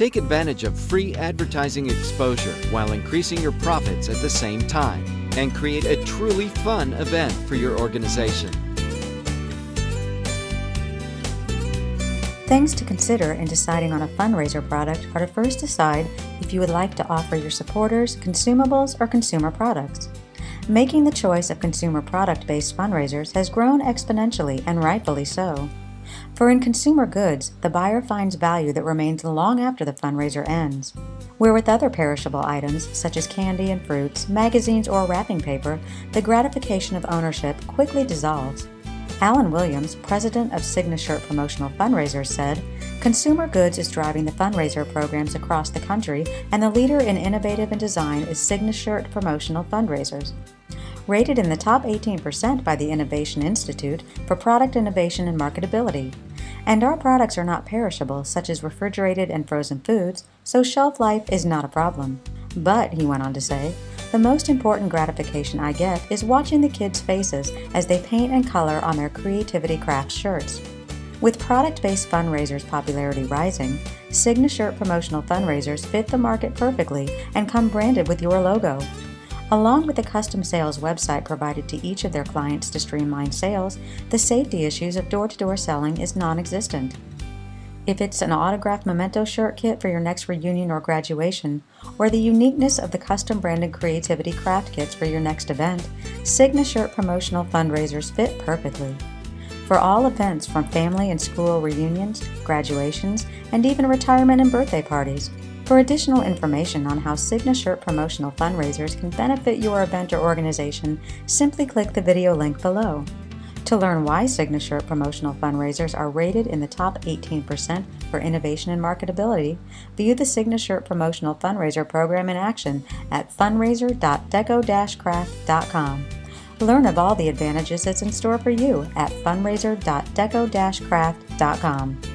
Take advantage of free advertising exposure while increasing your profits at the same time and create a truly fun event for your organization. Things to consider in deciding on a fundraiser product are to first decide if you would like to offer your supporters consumables or consumer products. Making the choice of consumer product based fundraisers has grown exponentially and rightfully so. For in consumer goods, the buyer finds value that remains long after the fundraiser ends. Where with other perishable items, such as candy and fruits, magazines, or wrapping paper, the gratification of ownership quickly dissolves. Alan Williams, president of Signa-Shirt Promotional Fundraisers, said, Consumer goods is driving the fundraiser programs across the country, and the leader in innovative and design is Signa-Shirt Promotional Fundraisers. Rated in the top 18% by the Innovation Institute for product innovation and marketability. And our products are not perishable, such as refrigerated and frozen foods, so shelf life is not a problem. But, he went on to say, the most important gratification I get is watching the kids' faces as they paint and color on their Creativity Crafts shirts. With product based fundraisers' popularity rising, Signa-Shirt promotional fundraisers fit the market perfectly and come branded with your logo. Along with the custom sales website provided to each of their clients to streamline sales, the safety issues of door to door selling is non existent. If it's an autographed memento shirt kit for your next reunion or graduation, or the uniqueness of the custom branded creativity craft kits for your next event, Signa-Shirt promotional fundraisers fit perfectly. For all events from family and school reunions, graduations, and even retirement and birthday parties. For additional information on how Signa-Shirt promotional fundraisers can benefit your event or organization, simply click the video link below. To learn why Signa-Shirt promotional fundraisers are rated in the top 18% for innovation and marketability, view the Signa-Shirt promotional fundraiser program in action at fundraiser.deco-craft.com. Learn of all the advantages that's in store for you at fundraiser.deco-craft.com.